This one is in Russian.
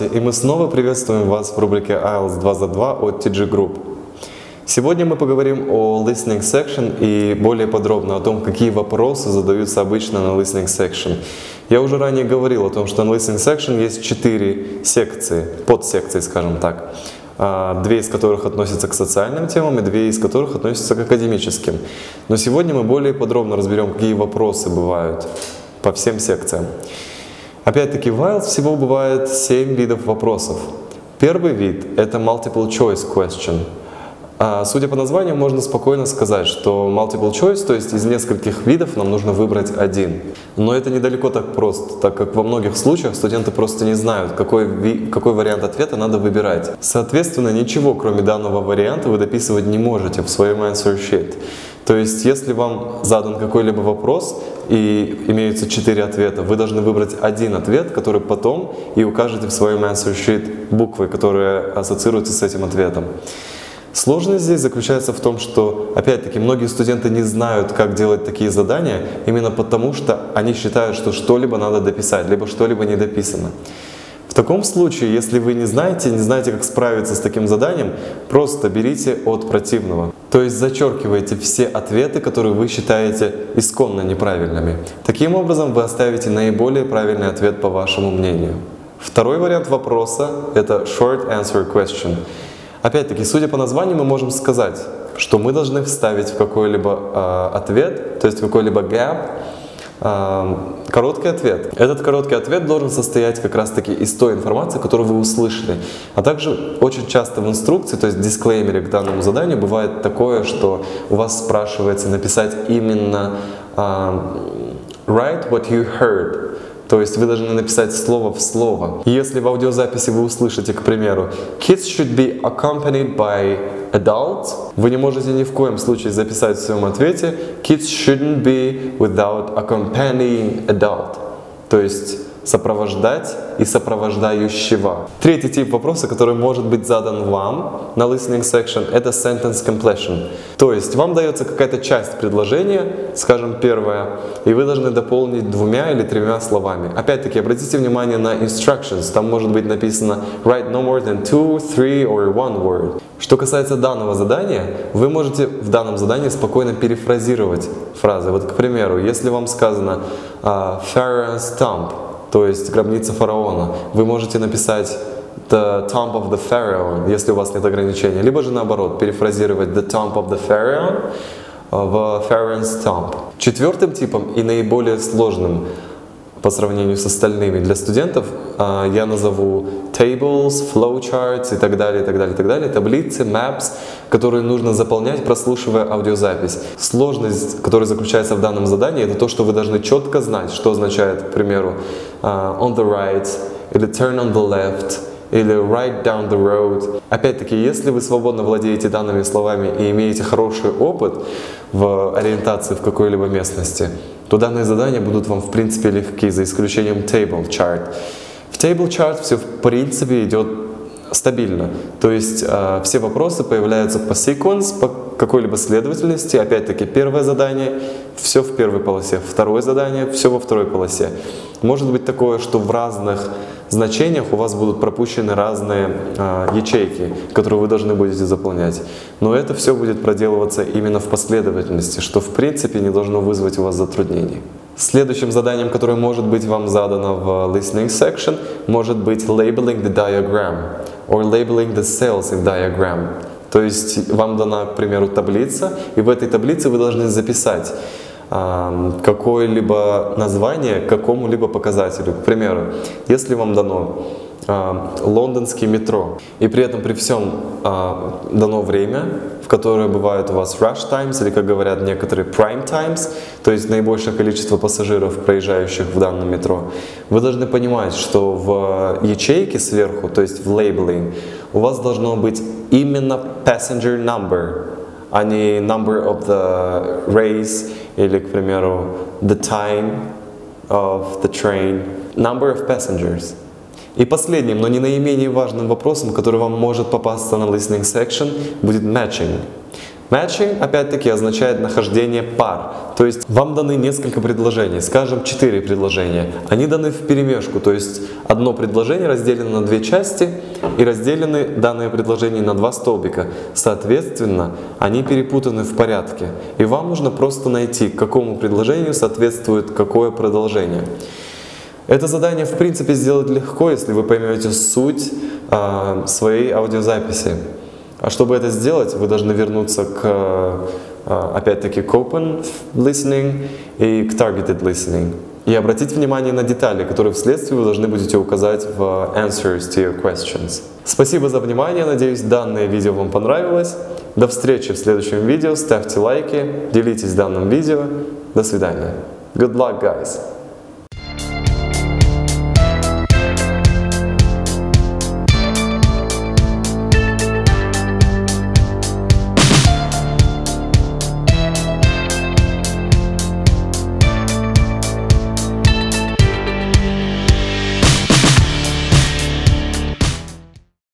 Здравствуйте, и мы снова приветствуем вас в рубрике IELTS 2 за 2 от TG Group. Сегодня мы поговорим о listening section и более подробно о том, какие вопросы задаются обычно на listening section. Я уже ранее говорил о том, что на listening section есть четыре секции, подсекции, скажем так. А, две из которых относятся к социальным темам и две из которых относятся к академическим. Но сегодня мы более подробно разберем, какие вопросы бывают по всем секциям. Опять-таки, в IELTS всего бывает 7 видов вопросов. Первый вид – это multiple choice question. А, судя по названию, можно спокойно сказать, что multiple choice, то есть из нескольких видов нам нужно выбрать один. Но это недалеко так просто, так как во многих случаях студенты просто не знают, какой, какой вариант ответа надо выбирать. Соответственно, ничего кроме данного варианта вы дописывать не можете в своем answer sheet. То есть, если вам задан какой-либо вопрос и имеются четыре ответа, вы должны выбрать один ответ, который потом и укажете в своем answer sheet буквы, которые ассоциируются с этим ответом. Сложность здесь заключается в том, что, опять-таки, многие студенты не знают, как делать такие задания, именно потому что они считают, что что-либо надо дописать, либо что-либо не дописано. В таком случае, если вы не знаете, не знаете, как справиться с таким заданием, просто берите от противного. То есть зачеркивайте все ответы, которые вы считаете исконно неправильными. Таким образом, вы оставите наиболее правильный ответ по вашему мнению. Второй вариант вопроса – это short answer question. Опять-таки, судя по названию, мы можем сказать, что мы должны вставить в какой-либо э, ответ, то есть в какой-либо gap, короткий ответ. Этот короткий ответ должен состоять как раз-таки из той информации, которую вы услышали. А также очень часто в инструкции, то есть в дисклеймере к данному заданию, бывает такое, что у вас спрашивается написать именно write what you heard. То есть вы должны написать слово в слово. Если в аудиозаписи вы услышите, к примеру, kids should be accompanied by adults, вы не можете ни в коем случае записать в своем ответе kids shouldn't be without accompanying adult. То есть сопровождать и сопровождающего. Третий тип вопроса, который может быть задан вам на listening section, это sentence completion. То есть вам дается какая-то часть предложения, скажем, первая, и вы должны дополнить двумя или тремя словами. Опять-таки, обратите внимание на instructions. Там может быть написано write no more than two, three or one word. Что касается данного задания, вы можете в данном задании спокойно перефразировать фразы. Вот, к примеру, если вам сказано uh, Pharaoh's tomb, то есть гробница фараона. Вы можете написать the tomb of the pharaoh, если у вас нет ограничения, либо же наоборот, перефразировать the tomb of the pharaoh в pharaoh's tomb. Четвертым типом и наиболее сложным по сравнению с остальными. Для студентов а, я назову tables, flowcharts и так далее, и так далее, и так далее, таблицы, maps, которые нужно заполнять, прослушивая аудиозапись. Сложность, которая заключается в данном задании, это то, что вы должны четко знать, что означает, к примеру, а, on the right или turn on the left, или right down the road. Опять-таки, если вы свободно владеете данными словами и имеете хороший опыт в ориентации в какой-либо местности, то данные задания будут вам в принципе легки, за исключением table chart. В table chart все в принципе идет стабильно. То есть э, все вопросы появляются по sequence, по какой-либо следовательности. Опять-таки, первое задание – все в первой полосе, второе задание – все во второй полосе. Может быть такое, что в разных значениях у вас будут пропущены разные э, ячейки, которые вы должны будете заполнять. Но это все будет проделываться именно в последовательности, что в принципе не должно вызвать у вас затруднений. Следующим заданием, которое может быть вам задано в listening section, может быть labeling the diagram or labeling the cells in diagram. То есть вам дана, к примеру, таблица, и в этой таблице вы должны записать какое-либо название какому-либо показателю. К примеру, если вам дано лондонский метро, и при этом при всем а, дано время, в которое бывает у вас rush times, или, как говорят некоторые, prime times, то есть наибольшее количество пассажиров, проезжающих в данном метро, вы должны понимать, что в ячейке сверху, то есть в labeling, у вас должно быть именно passenger number, а не number of the race или, к примеру, the time of the train, number of passengers. И последним, но не наименее важным вопросом, который вам может попасться на listening section, будет matching. Matching, опять-таки, означает нахождение пар. То есть вам даны несколько предложений, скажем, четыре предложения. Они даны в перемешку, то есть одно предложение разделено на две части и разделены данные предложения на два столбика. Соответственно, они перепутаны в порядке. И вам нужно просто найти, какому предложению соответствует какое продолжение. Это задание, в принципе, сделать легко, если вы поймете суть э, своей аудиозаписи. А чтобы это сделать, вы должны вернуться к, а, опять-таки, к open listening и к targeted listening. И обратить внимание на детали, которые вследствие вы должны будете указать в answers to your questions. Спасибо за внимание, надеюсь, данное видео вам понравилось. До встречи в следующем видео, ставьте лайки, делитесь данным видео. До свидания. Good luck, guys!